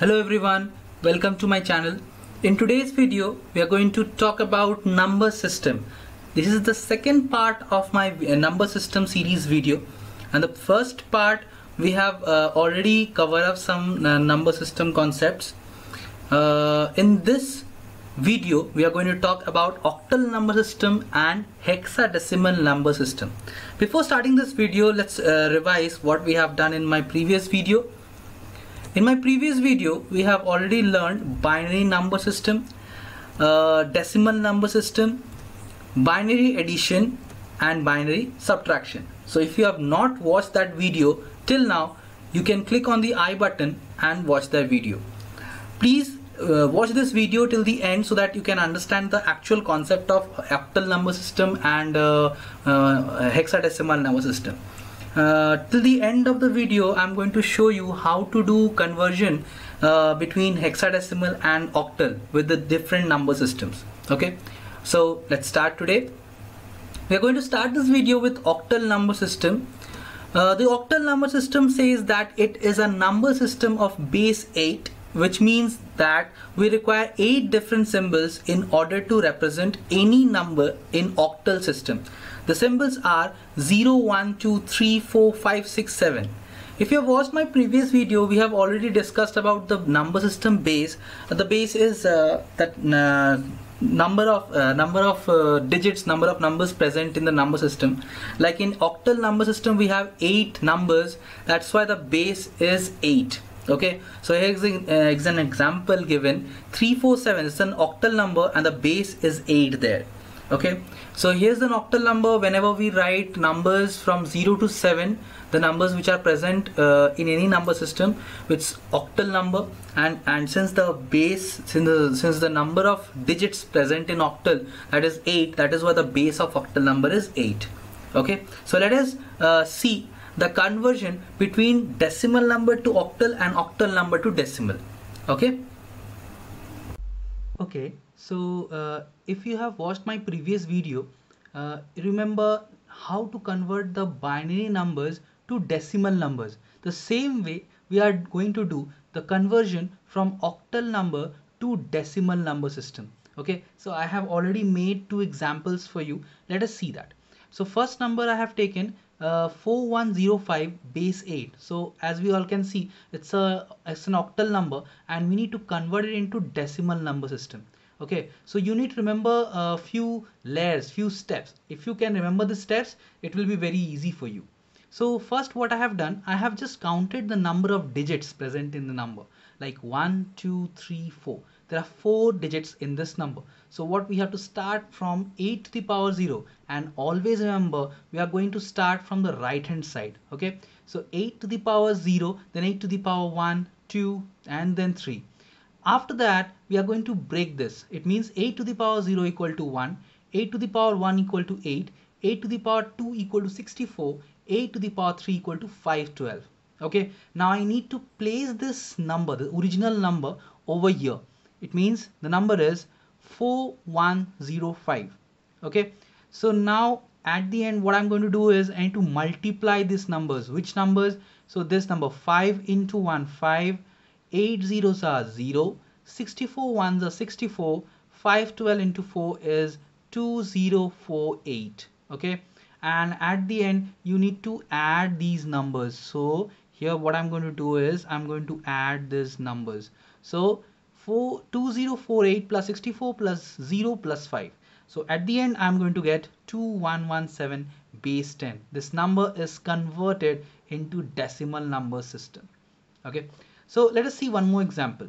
Hello everyone, welcome to my channel. In today's video, we are going to talk about number system. This is the second part of my uh, number system series video. And the first part, we have uh, already covered up some uh, number system concepts. Uh, in this video, we are going to talk about octal number system and hexadecimal number system. Before starting this video, let's uh, revise what we have done in my previous video. In my previous video, we have already learned binary number system, uh, decimal number system, binary addition and binary subtraction. So if you have not watched that video till now, you can click on the I button and watch that video. Please uh, watch this video till the end so that you can understand the actual concept of octal number system and uh, uh, hexadecimal number system. Uh, till the end of the video I'm going to show you how to do conversion uh, between hexadecimal and octal with the different number systems. Okay? So let's start today. We are going to start this video with octal number system. Uh, the octal number system says that it is a number system of base 8 which means that we require 8 different symbols in order to represent any number in octal system the symbols are 0, 1, 2, 3, 4, 5, 6, 7. If you have watched my previous video, we have already discussed about the number system base. The base is uh, that uh, number of uh, number of uh, digits, number of numbers present in the number system. Like in octal number system, we have eight numbers. That's why the base is eight okay? So here's an, uh, an example given. 347 is an octal number and the base is 8 there. Okay? So here's an octal number. Whenever we write numbers from 0 to 7 the numbers which are present uh, in any number system which octal number and and since the base since the since the number of digits present in octal that is 8 that is why the base of octal number is 8 okay? So let us uh, see the conversion between decimal number to octal and octal number to decimal. Okay? Okay so uh, if you have watched my previous video uh, remember how to convert the binary numbers to decimal numbers. The same way we are going to do the conversion from octal number to decimal number system. Okay so i have already made two examples for you. Let us see that. So first number i have taken uh, 4105 base 8 so as we all can see it's a it's an octal number and we need to convert it into decimal number system. Okay so you need to remember a few layers few steps. If you can remember the steps it will be very easy for you. So first what I have done I have just counted the number of digits present in the number. Like 1 2 3 4 there are four digits in this number. So what we have to start from 8 to the power 0 and always remember we are going to start from the right hand side okay? So 8 to the power 0 then 8 to the power 1 2 and then 3 after that we are going to break this. It means 8 to the power 0 equal to 1 8 to the power 1 equal to 8 8 to the power 2 equal to 64 8 to the power 3 equal to 512 okay? Now I need to place this number the original number over here it means the number is 4105 okay? So now at the end what I'm going to do is I need to multiply these numbers. Which numbers? So this number 5 into 1 5 8 zeros are 0 64 ones are 64 512 into 4 is 2048 okay? And at the end you need to add these numbers. So here what I'm going to do is I'm going to add these numbers. So 4, 2048 plus 64 plus 0 plus 5. So at the end, I'm going to get 2117 base 10. This number is converted into decimal number system. Okay. So let us see one more example.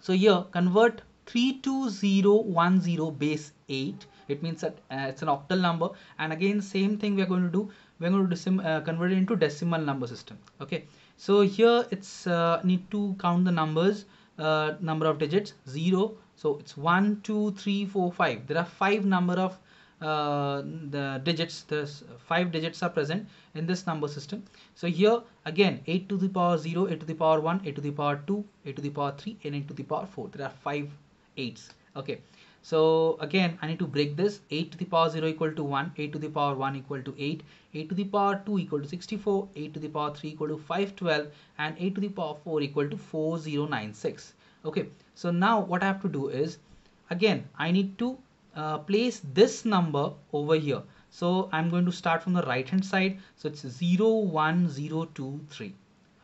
So here convert 32010 base 8. It means that uh, it's an octal number. And again, same thing we're going to do. We're going to uh, convert it into decimal number system. Okay. So here it's uh, need to count the numbers uh, number of digits? 0 so it's 1 2 3 4 5 there are five number of uh, the digits. There's five digits are present in this number system. So here again 8 to the power 0 8 to the power 1 8 to the power 2 8 to the power 3 and 8 to the power 4 there are five eights. Okay So again, I need to break this 8 to the power 0 equal to 1, 8 to the power 1 equal to 8, 8 to the power 2 equal to 64, 8 to the power 3 equal to 512 and 8 to the power 4 equal to 4096. Okay, so now what I have to do is again, I need to uh, place this number over here. So I'm going to start from the right hand side. So it's 0, 1, 0, 2, 3.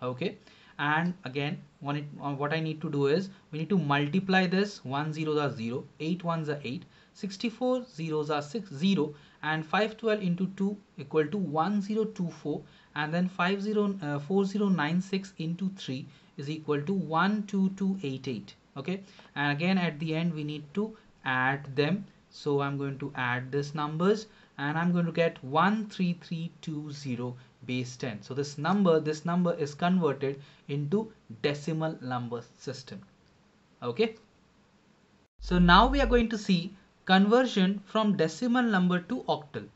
Okay, and again it, uh, what I need to do is we need to multiply this. 1 zeros are 0 8 ones are 8 64 zeros are 6 0 and 512 into 2 equal to 1024 and then 50 uh, 4096 into 3 is equal to 12288 okay? And again at the end we need to add them. So I'm going to add this numbers and I'm going to get 13320 base 10 so this number this number is converted into decimal number system. Okay? So now we are going to see conversion from decimal number to octal.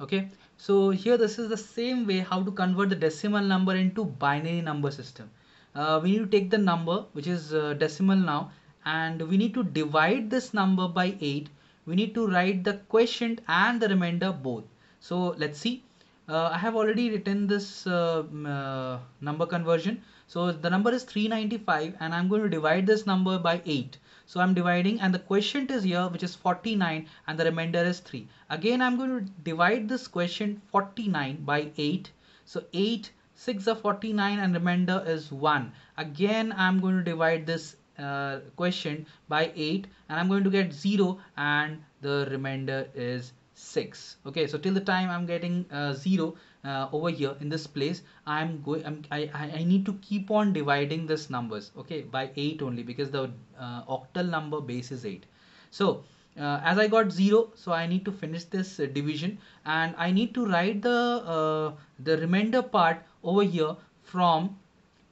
Okay? So here this is the same way how to convert the decimal number into binary number system. Uh, we need to take the number which is uh, decimal now and we need to divide this number by 8 we need to write the quotient and the remainder both. So let's see uh, I have already written this uh, uh, number conversion. So the number is 395 and I'm going to divide this number by 8. So I'm dividing and the quotient is here which is 49 and the remainder is 3. Again I'm going to divide this quotient 49 by 8. So 8, 6 are 49 and remainder is 1. Again I'm going to divide this uh, quotient by 8 and I'm going to get 0 and the remainder is 6 okay so till the time i'm getting uh, 0 uh, over here in this place i'm going I'm, I, I need to keep on dividing this numbers okay by 8 only because the uh, octal number base is 8 so uh, as I got 0 so I need to finish this division and I need to write the uh, the remainder part over here from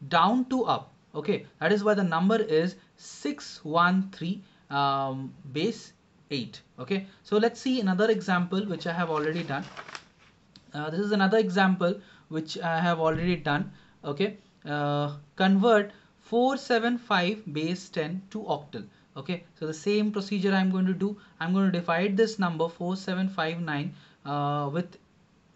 down to up okay. That is why the number is 613 um, base 8 okay? So let's see another example which I have already done. Uh, this is another example which I have already done. Okay? Uh, convert 475 base 10 to octal. Okay? So the same procedure I'm going to do. I'm going to divide this number 4759 uh, with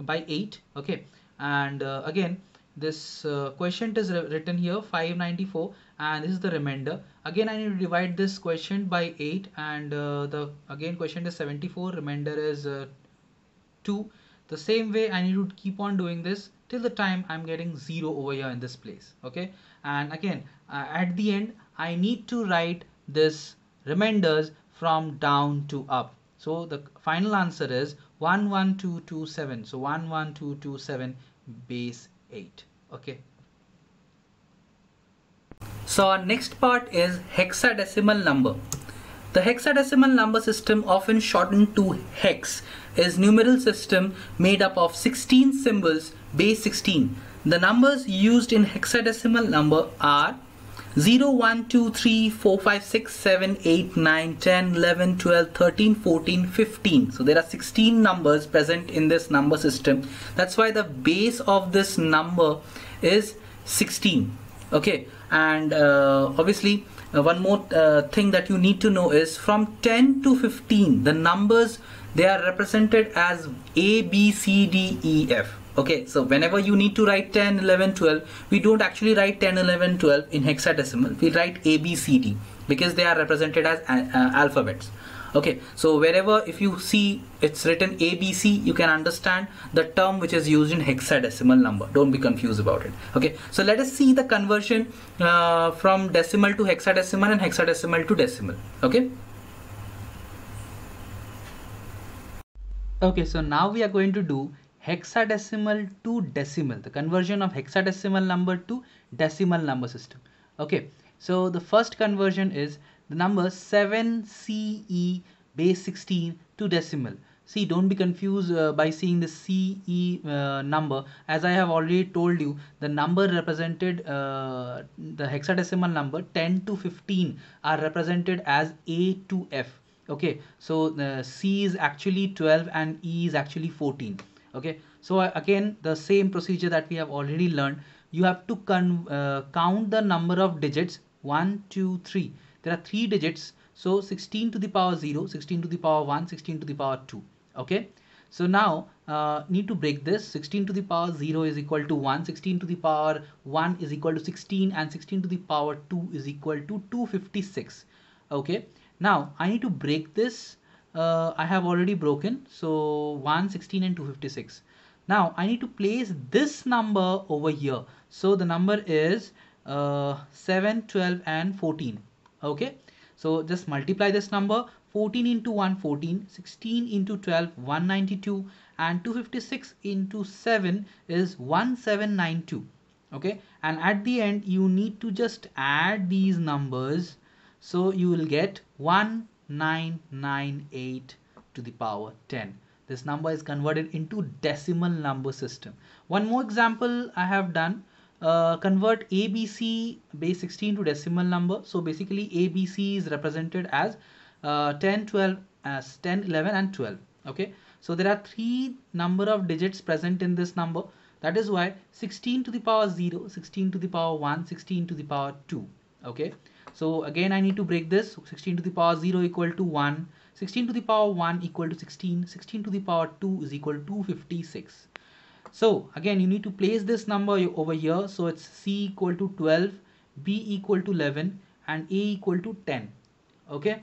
by 8 okay? And uh, again this uh, quotient is written here 594 and this is the remainder. Again I need to divide this quotient by 8 and uh, the again quotient is 74 remainder is uh, 2 the same way I need to keep on doing this till the time I'm getting 0 over here in this place okay? And again uh, at the end I need to write this remainders from down to up. So the final answer is 11227 so 11227 base 8 okay so our next part is hexadecimal number. The hexadecimal number system often shortened to hex is numeral system made up of 16 symbols base 16. The numbers used in hexadecimal number are 0, 1, 2, 3, 4, 5, 6, 7, 8, 9, 10, 11, 12, 13, 14, 15. So there are 16 numbers present in this number system. That's why the base of this number is 16. Okay, and uh, obviously uh, one more uh, thing that you need to know is from 10 to 15 the numbers they are represented as a b c d e f okay so whenever you need to write 10 11 12 we don't actually write 10 11 12 in hexadecimal. We write a b c d because they are represented as uh, alphabets. Okay so wherever if you see it's written ABC you can understand the term which is used in hexadecimal number. Don't be confused about it. Okay so let us see the conversion uh, from decimal to hexadecimal and hexadecimal to decimal. Okay? Okay so now we are going to do hexadecimal to decimal the conversion of hexadecimal number to decimal number system okay so the first conversion is the number 7CE base 16 to decimal. See, don't be confused uh, by seeing the CE uh, number. As I have already told you, the number represented, uh, the hexadecimal number 10 to 15 are represented as A to F. Okay, so the C is actually 12 and E is actually 14. Okay, so again, the same procedure that we have already learned. You have to uh, count the number of digits. 1, 2, 3 there are three digits. So 16 to the power 0 16 to the power 1 16 to the power 2 okay? So now uh, need to break this. 16 to the power 0 is equal to 1 16 to the power 1 is equal to 16 and 16 to the power 2 is equal to 256 okay? Now I need to break this uh, I have already broken. So 1 16 and 256 now I need to place this number over here. So the number is uh, 7 12 and 14 okay? So just multiply this number. 14 into 1 14 16 into 12 192 and 256 into 7 is 1792 okay? And at the end you need to just add these numbers. So you will get 1998 to the power 10 this number is converted into decimal number system one more example i have done uh, convert ABC base 16 to decimal number. So basically ABC is represented as uh, 10, 12, as 10, 11 and 12. Okay. So there are three number of digits present in this number. That is why 16 to the power 0, 16 to the power 1, 16 to the power 2. Okay. So again I need to break this 16 to the power 0 equal to 1, 16 to the power 1 equal to 16, 16 to the power 2 is equal to 256. So again, you need to place this number over here. So it's C equal to 12, B equal to 11 and A equal to 10. Okay.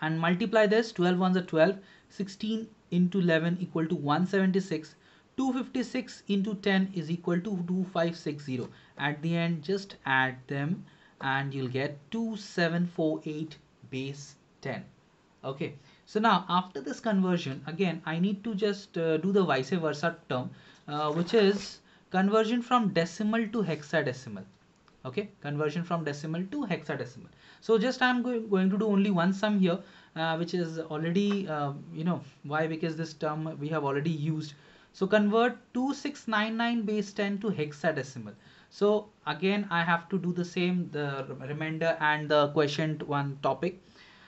And multiply this 12 ones are 12, 16 into 11 equal to 176. 256 into 10 is equal to 2560. At the end, just add them and you'll get 2748 base 10. Okay. So now after this conversion, again, I need to just uh, do the vice versa term, uh, which is conversion from decimal to hexadecimal. Okay, conversion from decimal to hexadecimal. So just I'm go going to do only one sum here, uh, which is already, uh, you know, why? Because this term we have already used. So convert 2699 base 10 to hexadecimal. So again, I have to do the same, the remainder and the quotient one topic.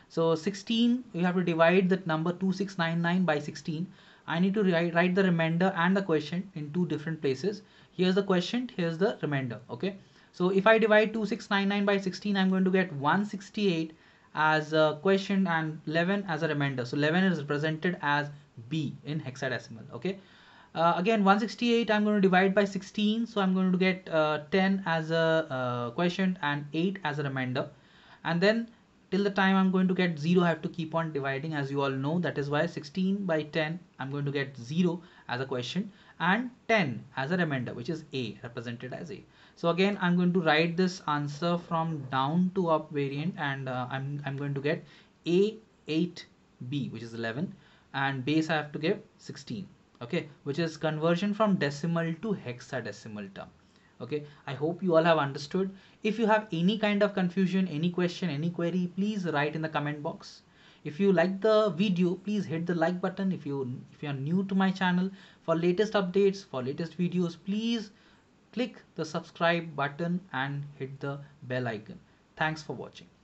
So 16, you have to divide that number 2699 by 16. I need to write, write the remainder and the quotient in two different places. Here's the quotient, here's the remainder. Okay. So if I divide 2699 by 16, I'm going to get 168 as a quotient and 11 as a remainder. So 11 is represented as B in hexadecimal. Okay. Uh, again 168 I'm going to divide by 16 so I'm going to get uh, 10 as a uh, quotient and 8 as a remainder. And then till the time I'm going to get 0 I have to keep on dividing as you all know. That is why 16 by 10 I'm going to get 0 as a question and 10 as a remainder which is A represented as A. So again I'm going to write this answer from down to up variant and uh, I'm, I'm going to get A 8B which is 11 and base I have to give 16 okay which is conversion from decimal to hexadecimal term. Okay i hope you all have understood. If you have any kind of confusion any question any query please write in the comment box. If you like the video please hit the like button. If you if you are new to my channel for latest updates for latest videos please click the subscribe button and hit the bell icon. Thanks for watching